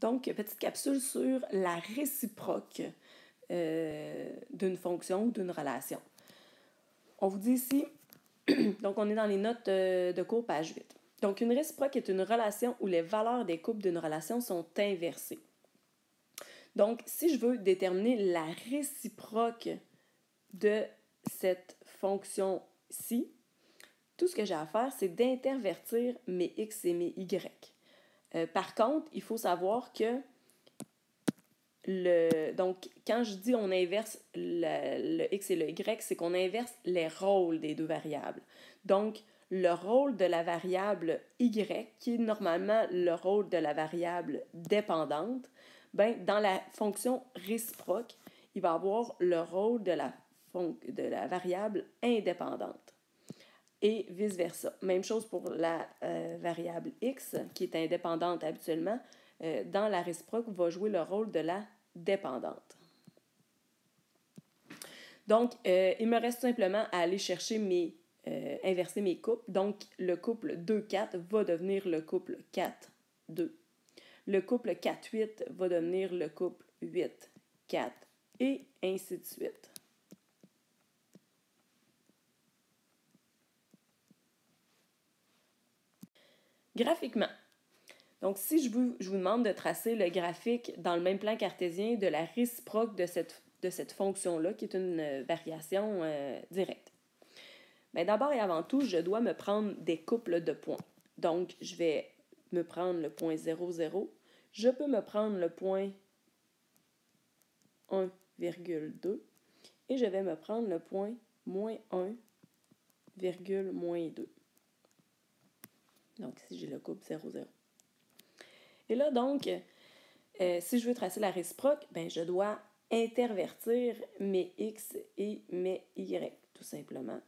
Donc, petite capsule sur la réciproque euh, d'une fonction ou d'une relation. On vous dit ici, donc on est dans les notes euh, de cours, page 8. Donc, une réciproque est une relation où les valeurs des couples d'une relation sont inversées. Donc, si je veux déterminer la réciproque de cette fonction-ci, tout ce que j'ai à faire, c'est d'intervertir mes x et mes y. Euh, par contre, il faut savoir que le, quand je dis on inverse le, x et le y, c'est qu'on inverse les rôles des deux variables. Donc, le rôle de la variable y, qui est normalement le rôle de la variable dépendante, ben, dans la fonction réciproque, il va avoir le rôle de la variable indépendante. Et vice-versa. Même chose pour la euh, variable x, qui est indépendante habituellement. Euh, dans la réciproque, va jouer le rôle de la dépendante. Donc, euh, il me reste simplement à aller chercher mes, inverser mes couples. Donc, le couple 2-4 va devenir le couple 4-2. Le couple 4-8 va devenir le couple 8-4 et ainsi de suite. Graphiquement. Donc, si je vous, je vous, demande de tracer le graphique dans le même plan cartésien de la réciproque de cette, de cette fonction-là, qui est une euh, variation euh, directe. Ben, d'abord et avant tout, je dois me prendre des couples de points. Donc, je vais me prendre le point 0, 0. Je peux me prendre le point 1,2 et je vais me prendre le point moins 1, moins 2. Donc, ici, j'ai le couple 0, 0. Et là, donc, euh, si je veux tracer la réciproque, ben, je dois intervertir mes x et mes y, tout simplement.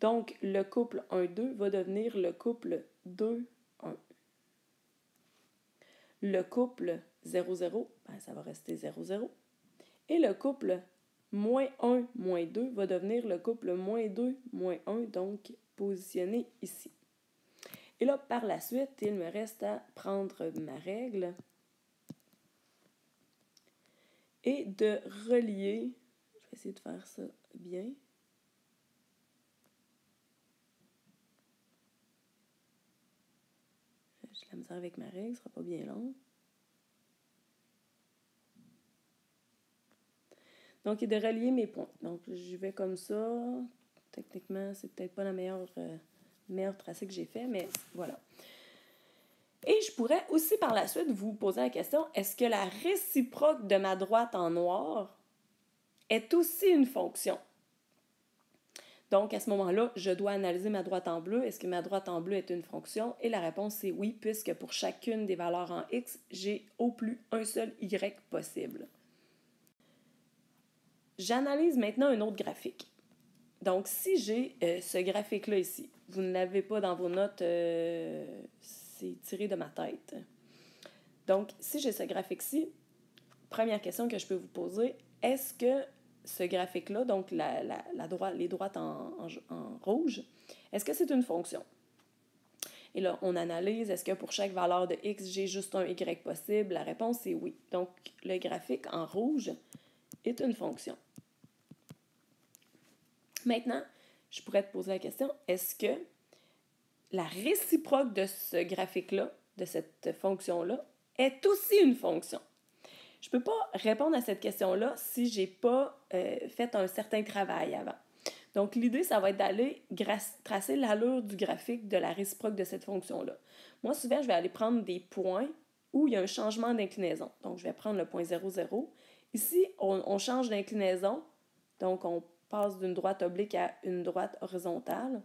Donc, le couple 1-2 va devenir le couple 2-1. Le couple 0-0, ben, ça va rester 0-0. Et le couple moins 1, moins 2 va devenir le couple moins 2, moins 1, donc positionné ici. Et là, par la suite, il me reste à prendre ma règle et de relier, je vais essayer de faire ça bien, J'ai la misère avec ma règle, ce sera pas bien long. Donc, et de relier mes points. Donc, je vais comme ça. Techniquement, c'est peut-être pas la meilleure, euh, meilleure tracé que j'ai fait, mais voilà. Et je pourrais aussi par la suite vous poser la question, est-ce que la réciproque de ma droite en noir est aussi une fonction? Donc, à ce moment-là, je dois analyser ma droite en bleu. Est-ce que ma droite en bleu est une fonction? Et la réponse est oui, puisque pour chacune des valeurs en x, j'ai au plus un seul y possible. J'analyse maintenant un autre graphique. Donc, si j'ai euh, ce graphique-là ici, vous ne l'avez pas dans vos notes, euh, c'est tiré de ma tête. Donc, si j'ai ce graphique-ci, première question que je peux vous poser, est-ce que ce graphique-là, donc la, droite, les droites en, rouge, est-ce que c'est une fonction? Et là, on analyse, est-ce que pour chaque valeur de x, j'ai juste un y possible? La réponse est oui. Donc, le graphique en rouge est une fonction. Maintenant, je pourrais te poser la question, est-ce que la réciproque de ce graphique-là, de cette fonction-là, est aussi une fonction? Je ne peux pas répondre à cette question-là si je n'ai pas euh, fait un certain travail avant. Donc, l'idée, ça va être d'aller tracer l'allure du graphique de la réciproque de cette fonction-là. Moi, souvent, je vais aller prendre des points où il y a un changement d'inclinaison. Donc, je vais prendre le point 0, 0. Ici, on, on change d'inclinaison. Donc, on passe d'une droite oblique à une droite horizontale.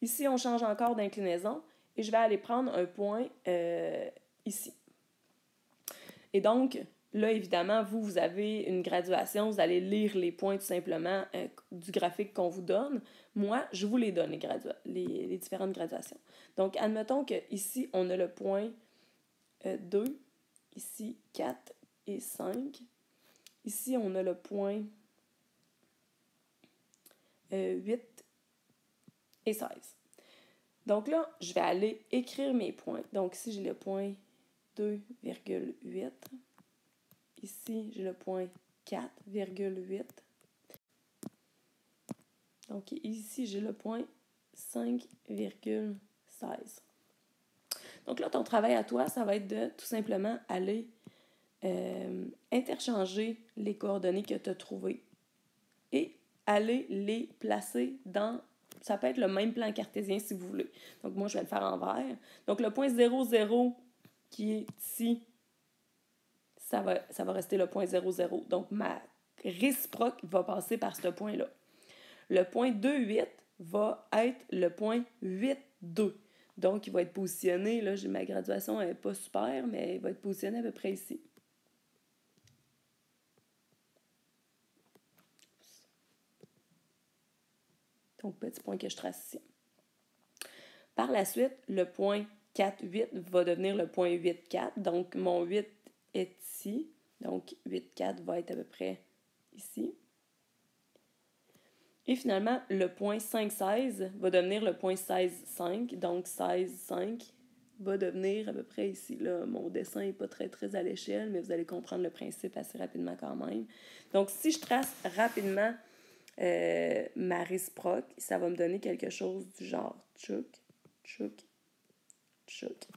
Ici, on change encore d'inclinaison et je vais aller prendre un point euh, ici. Et donc, là, évidemment, vous, vous avez une graduation, vous allez lire les points tout simplement euh, du graphique qu'on vous donne. Moi, je vous les donne, les, les, différentes graduations. Donc, admettons qu'ici, on a le point 2, euh, ici 4 et 5. Ici, on a le point 8 euh, et 16. Donc là, je vais aller écrire mes points. Donc ici, j'ai le point 2,8. Ici, j'ai le point 4,8. Donc ici, j'ai le point 5,16. Donc là, ton travail à toi, ça va être de tout simplement aller euh, interchanger les coordonnées que tu as trouvées et aller les placer dans, ça peut être le même plan cartésien si vous voulez. Donc moi, je vais le faire en vert. Donc le point 0, 0 qui est ici, ça va, ça va rester le point 0, 0. Donc ma réciproque va passer par ce point-là. Le point 2, 8 va être le point 8, 2. Donc, il va être positionné, là, ma graduation n'est pas super, mais il va être positionné à peu près ici. Donc, petit point que je trace ici. Par la suite, le point 4, 8 va devenir le point 8, 4. Donc, mon 8 est ici. Donc, 8, 4 va être à peu près ici. Et finalement, le point 5,16 va devenir le point 16,5. Donc, 16,5 va devenir à peu près ici. Là, mon dessin n'est pas très, très à l'échelle, mais vous allez comprendre le principe assez rapidement quand même. Donc, si je trace rapidement euh, ma réciproque, ça va me donner quelque chose du genre tchouk, tchouk, tchouk.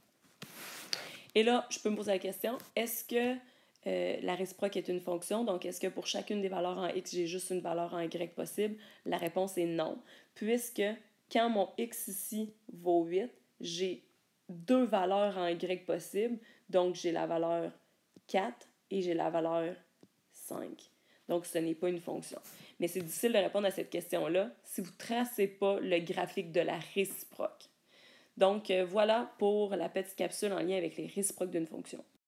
Et là, je peux me poser la question, est-ce que euh, la réciproque est une fonction, donc est-ce que pour chacune des valeurs en x, j'ai juste une valeur en y possible? La réponse est non, puisque quand mon x ici vaut 8, j'ai deux valeurs en y possibles, donc j'ai la valeur 4 et j'ai la valeur 5. Donc ce n'est pas une fonction. Mais c'est difficile de répondre à cette question-là si vous ne tracez pas le graphique de la réciproque. Donc euh, voilà pour la petite capsule en lien avec les réciproques d'une fonction.